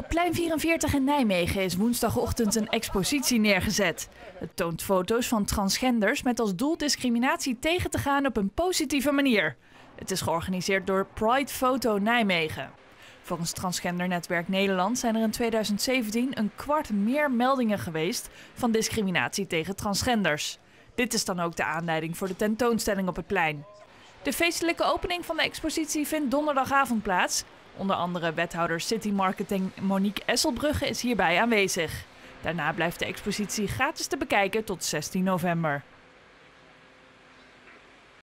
Op plein 44 in Nijmegen is woensdagochtend een expositie neergezet. Het toont foto's van transgenders met als doel discriminatie tegen te gaan op een positieve manier. Het is georganiseerd door Pride Photo Nijmegen. Volgens Transgendernetwerk Nederland zijn er in 2017 een kwart meer meldingen geweest van discriminatie tegen transgenders. Dit is dan ook de aanleiding voor de tentoonstelling op het plein. De feestelijke opening van de expositie vindt donderdagavond plaats. Onder andere wethouder City Marketing Monique Esselbrugge is hierbij aanwezig. Daarna blijft de expositie gratis te bekijken tot 16 november.